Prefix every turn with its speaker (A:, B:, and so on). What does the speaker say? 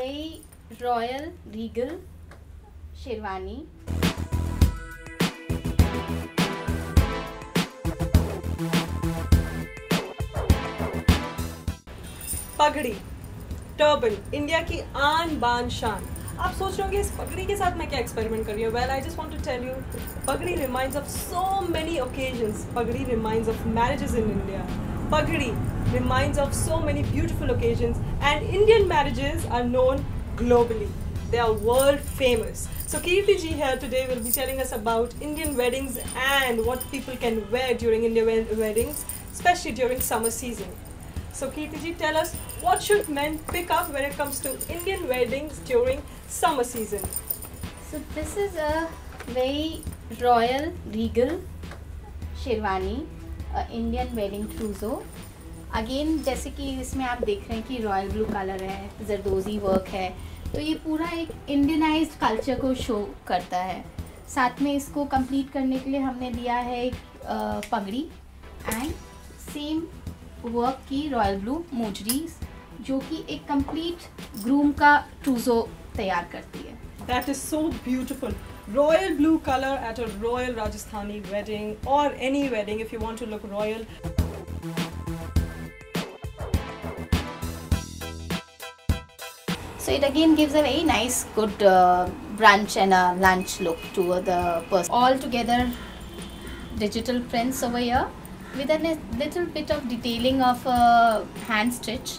A: very royal, regal sherwani.
B: पगड़ी turban India की आन बान शान। आप सोच रहे होंगे इस पगड़ी के साथ मैं क्या एक्सपेरिमेंट कर रही हूँ? Well I just want to tell you pagdi reminds of so many occasions pagdi reminds of marriages in India pagdi reminds of so many beautiful occasions and Indian marriages are known globally. They are world famous. So Kirti ji here today will be telling us about Indian weddings and what people can wear during Indian weddings, especially during summer season. So Kirti ji, tell us what should men pick up when it comes to Indian weddings during summer season.
A: So this is a very royal, regal sherwani a wedding trousseau. Again जैसे कि इसमें आप देख रहे हैं कि royal blue colour है जरदोजी work है तो ये पूरा एक इंडियनाइज्ड कल्चर को शो करता है साथ में इसको कंप्लीट करने के लिए हमने दिया है एक पगड़ी एंड सेम वर्क की रॉयल ब्लू मोजरी जो कि एक कंप्लीट ग्रूम का ट्रूजो तैयार करती है
B: That is so beautiful. Royal blue color at a royal Rajasthani wedding or any wedding if you want to look royal.
A: So it again gives a very nice good uh, brunch and a lunch look to the person. All together digital prints over here with a little bit of detailing of a hand stitch